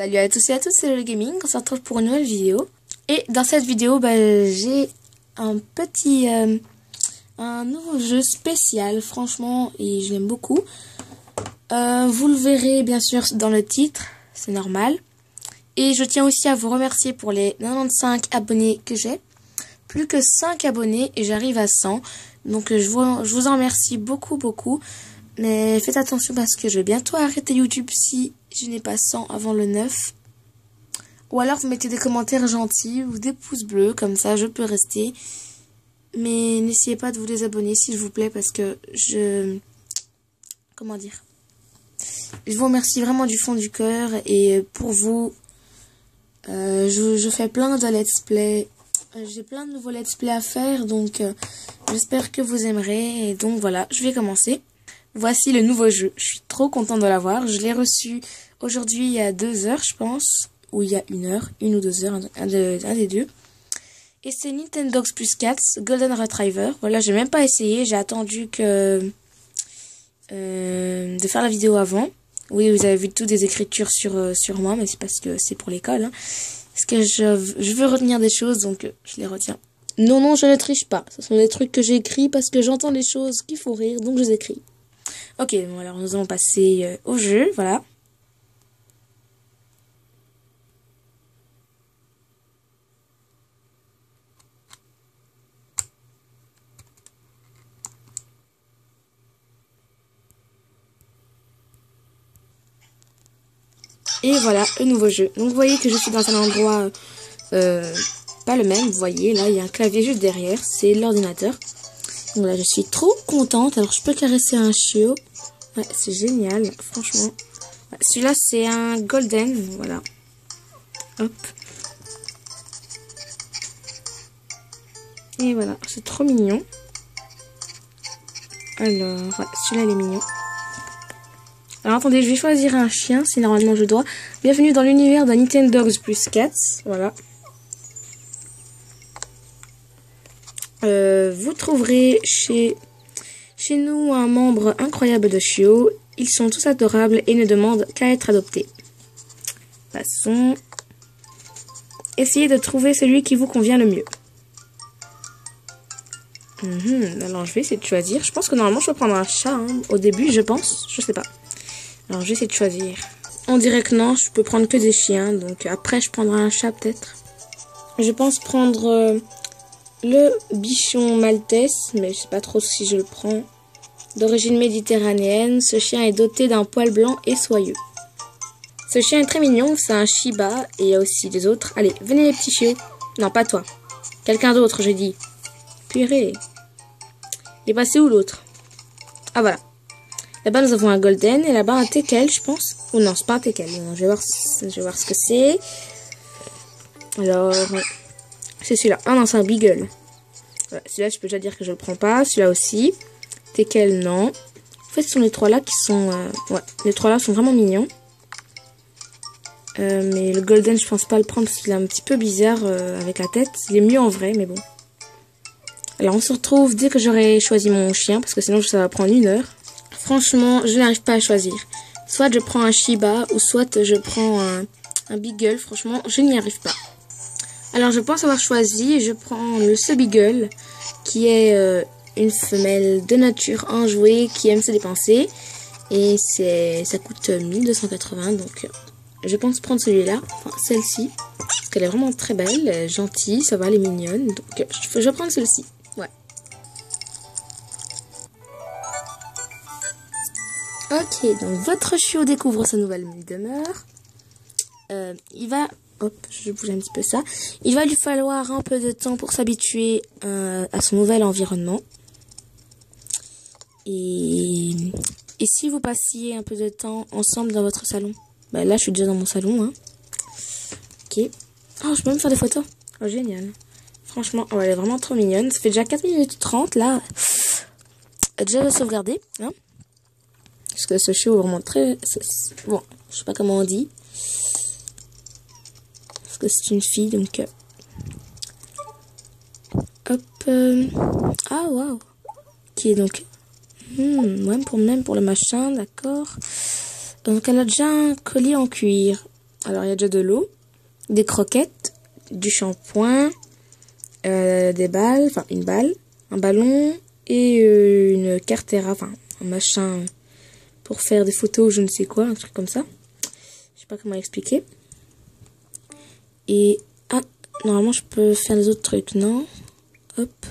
Salut à tous et à toutes, c'est le gaming, on se retrouve pour une nouvelle vidéo. Et dans cette vidéo, bah, j'ai un petit, euh, un nouveau jeu spécial, franchement, et je l'aime beaucoup. Euh, vous le verrez bien sûr dans le titre, c'est normal. Et je tiens aussi à vous remercier pour les 95 abonnés que j'ai. Plus que 5 abonnés et j'arrive à 100. Donc je vous, je vous en remercie beaucoup, beaucoup. Mais faites attention parce que je vais bientôt arrêter YouTube si je n'ai pas 100 avant le 9. Ou alors vous mettez des commentaires gentils ou des pouces bleus, comme ça je peux rester. Mais n'essayez pas de vous désabonner s'il vous plaît parce que je... Comment dire? Je vous remercie vraiment du fond du cœur et pour vous, euh, je, fais plein de let's play. J'ai plein de nouveaux let's play à faire donc euh, j'espère que vous aimerez. Et donc voilà, je vais commencer. Voici le nouveau jeu. Je suis trop contente de l'avoir. Je l'ai reçu aujourd'hui il y a deux heures, je pense. Ou il y a une heure, une ou deux heures, un, des deux. Et c'est Nintendo Plus 4 Golden Retriever. Voilà, j'ai même pas essayé. J'ai attendu que euh, de faire la vidéo avant. Oui, vous avez vu toutes des écritures sur euh, sur moi, mais c'est parce que c'est pour l'école. Hein. Parce que je, je veux retenir des choses, donc euh, je les retiens. Non, non, je ne triche pas. Ce sont des trucs que j'écris parce que j'entends les choses qui font rire, donc je les écris. Ok, bon alors nous allons passer euh, au jeu, voilà. Et voilà, le nouveau jeu. Donc vous voyez que je suis dans un endroit euh, pas le même. Vous voyez, là, il y a un clavier juste derrière. C'est l'ordinateur. Donc là, je suis trop contente. Alors, je peux caresser un chiot. Ouais, c'est génial, franchement. Celui-là, c'est un golden, voilà. Hop. Et voilà, c'est trop mignon. Alors, celui-là, il est mignon. Alors, attendez, je vais choisir un chien, si normalement je dois. Bienvenue dans l'univers d'un Nintendo plus Cats, voilà. Euh, vous trouverez chez chez nous, un membre incroyable de Chiot. Ils sont tous adorables et ne demandent qu'à être adoptés. Passons. Essayez de trouver celui qui vous convient le mieux. Mhm, alors je vais essayer de choisir. Je pense que normalement je peux prendre un chat. Hein. Au début, je pense. Je sais pas. Alors je vais essayer de choisir. On dirait que non, je peux prendre que des chiens. Donc après, je prendrai un chat peut-être. Je pense prendre euh, le bichon maltese, mais je sais pas trop si je le prends. D'origine méditerranéenne, ce chien est doté d'un poil blanc et soyeux. Ce chien est très mignon, c'est un Shiba, et il y a aussi des autres. Allez, venez les petits chiots. Non, pas toi. Quelqu'un d'autre, j'ai dit. Purée. Il est passé où l'autre? Ah voilà. Là-bas, nous avons un golden, et là-bas un teckel, je pense. Ou non, c'est pas un teckel. je, vais je vais voir ce que c'est. Alors... C'est celui-là. Ah non, c'est un beagle. celui-là, je peux déjà dire que je le prends pas. Celui-là aussi. Teckel, non. En fait, ce sont les trois-là qui sont... Euh, les trois-là sont vraiment mignons. Euh, mais le golden, je pense pas le prendre parce qu'il est un petit peu bizarre euh, avec la tête. Il est mieux en vrai, mais bon. Alors, on se retrouve dès que j'aurai choisi mon chien, parce que sinon, ça va prendre une heure. Franchement, je n'arrive pas à choisir. Soit je prends un Shiba, ou soit je prends un Beagle. Franchement, je n'y arrive pas. Alors je pense avoir choisi, je prends le Subigle, qui est euh, une femelle de nature enjouée qui aime se dépenser. Et ça coûte 1280, donc je pense prendre celui-là, enfin celle-ci, parce qu'elle est vraiment très belle, gentille, ça va, elle est mignonne, donc je, vais prendre celle-ci, ouais. Ok, donc votre chiot découvre sa nouvelle demeure. Euh, il va hop, je bouge un petit peu ça. Il va lui falloir un peu de temps pour s'habituer euh, à son nouvel environnement. Et, si vous passiez un peu de temps ensemble dans votre salon? Bah Là, je suis déjà dans mon salon. Hein. Ok. Oh, je peux même faire des photos. Oh, génial. Franchement, oh, elle est vraiment trop mignonne. Ça fait déjà 4 minutes 30 là. Déjà de sauvegarder. Hein Parce que ce chiot est vraiment très... Bon, je sais pas comment on dit c'est une fille, donc... Euh, hop. Euh, ah, waouh. Qui est donc... Hmm, pour même pour le machin, d'accord. Donc elle a déjà un collier en cuir. Alors, il y a déjà de l'eau, des croquettes, du shampoing, euh, des balles, enfin une balle, un ballon et une cartera, enfin un machin pour faire des photos je ne sais quoi, un truc comme ça. Je sais pas comment expliquer. Et ah, normalement je peux faire les autres trucs, non? Hop.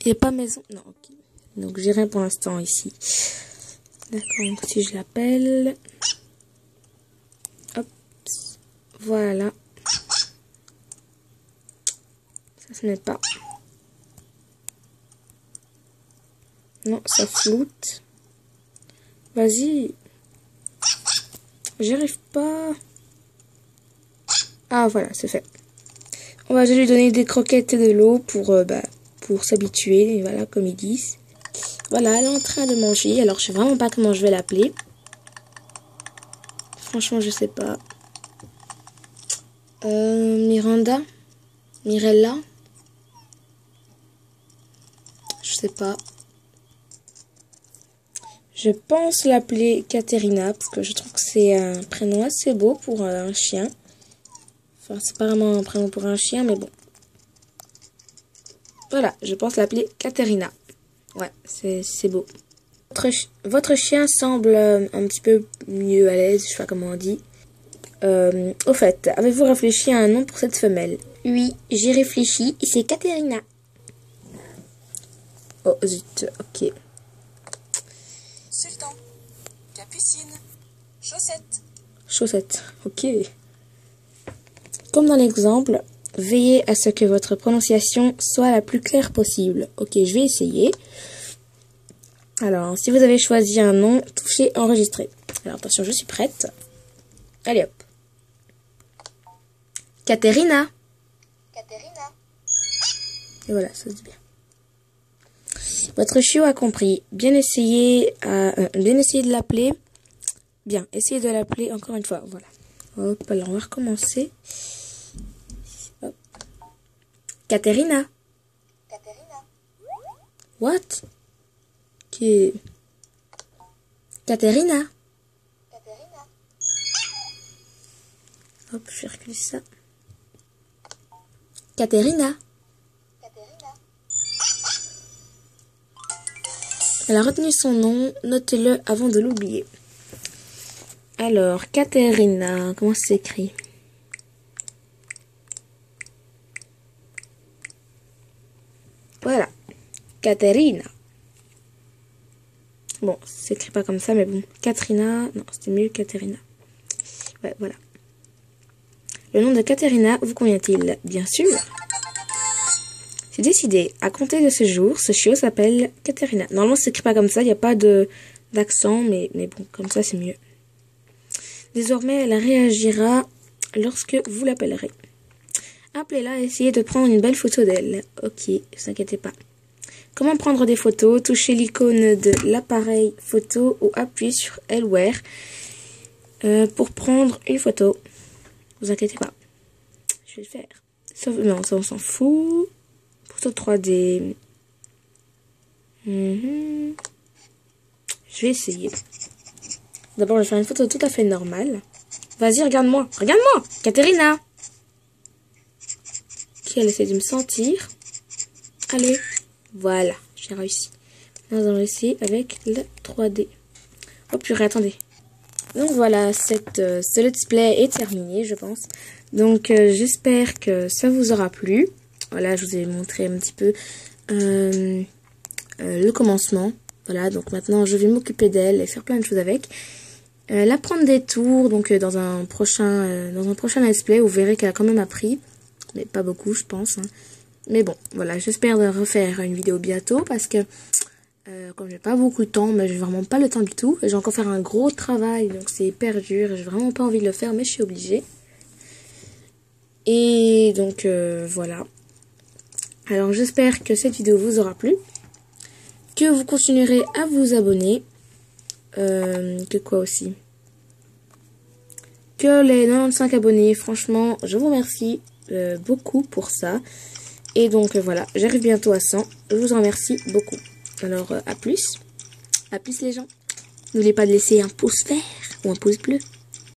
Il n'y a pas maison. Non, ok. Donc j'ai rien pour l'instant ici. D'accord, si je l'appelle. Hop. Voilà. Ça se met pas. Non, ça floute. Vas-y. J'y arrive pas. Ah, voilà, c'est fait. On va lui donner des croquettes et de l'eau pour, euh, bah, pour s'habituer, voilà, comme ils disent. Voilà, elle est en train de manger. Alors, je sais vraiment pas comment je vais l'appeler. Franchement, je sais pas. Euh, Miranda? Mirella? Je sais pas. Je pense l'appeler Katerina parce que je trouve que c'est un prénom assez beau pour un chien. Enfin, c'est pas vraiment un prénom pour un chien, mais bon. Voilà, je pense l'appeler Katerina. Ouais, c'est beau. Votre, chien semble euh, un petit peu mieux à l'aise, je sais pas comment on dit. Euh, au fait, avez-vous réfléchi à un nom pour cette femelle? Oui, j'ai réfléchi et c'est Katerina. Oh zut, ok. Sultan, Capucine, Chaussette. Chaussette, ok. Comme dans l'exemple, veillez à ce que votre prononciation soit la plus claire possible. Ok, je vais essayer. Alors, si vous avez choisi un nom, touchez enregistrer. Alors attention, je suis prête. Allez hop. Katerina. Katerina. Et voilà, ça se dit bien. Votre chiot a compris. Bien essayer, euh, bien essayer de l'appeler. Bien, essayez de l'appeler encore une fois. Voilà. Hop, alors on va recommencer. Katerina. Katerina. What? Qui Katerina. Katerina. Hop, je vais reculer ça. Katerina. Katerina. Elle a retenu son nom, notez-le avant de l'oublier. Alors, Katerina, comment ça s'écrit Voilà. Katerina. Bon, s'écrit pas comme ça, mais bon. Katrina. Non, c'était mieux Katerina. Ouais, voilà. Le nom de Katerina vous convient-il? Bien sûr. C'est décidé. À compter de ce jour, ce chiot s'appelle Katerina. Normalement, ça s'écrit pas comme ça. Il n'y a pas d'accent, mais, mais bon, comme ça, c'est mieux. Désormais, elle réagira lorsque vous l'appellerez. Appelez-la et essayez de prendre une belle photo d'elle. Ok, ne vous inquiétez pas. Comment prendre des photos Touchez l'icône de l'appareil photo ou appuyez sur Elware euh, pour prendre une photo? Vous inquiétez pas. Je vais le faire. Sauf, non, ça on s'en fout. Photo 3D. Mhm. Je vais essayer. D'abord, je vais faire une photo tout à fait normale. Vas-y, regarde-moi. Regarde-moi Katerina elle essaie de me sentir? Allez, voilà, j'ai réussi. Nous allons essayer avec le 3D. Oh purée, attendez. Donc voilà, cette, euh, ce let's play est terminé, je pense. Donc euh, j'espère que ça vous aura plu. Voilà, je vous ai montré un petit peu euh, le commencement. Voilà, donc maintenant je vais m'occuper d'elle et faire plein de choses avec. la prendre des tours, donc dans un prochain dans un let's play, vous verrez qu'elle a quand même appris mais pas beaucoup, je pense. Hein. Mais bon, voilà, j'espère refaire une vidéo bientôt parce que euh, comme j'ai pas beaucoup de temps, mais j'ai vraiment pas le temps du tout. J'ai encore faire un gros travail, donc c'est hyper dur. J'ai vraiment pas envie de le faire, mais je suis obligée. Et donc euh, voilà. Alors j'espère que cette vidéo vous aura plu, que vous continuerez à vous abonner, euh, que quoi aussi, que les 95 abonnés, franchement, je vous remercie. Beaucoup pour ça. Et donc euh, voilà, j'arrive bientôt à 100. Je vous en remercie beaucoup. Alors euh, à plus. À plus les gens. N'oubliez pas de laisser un pouce vert ou un pouce bleu.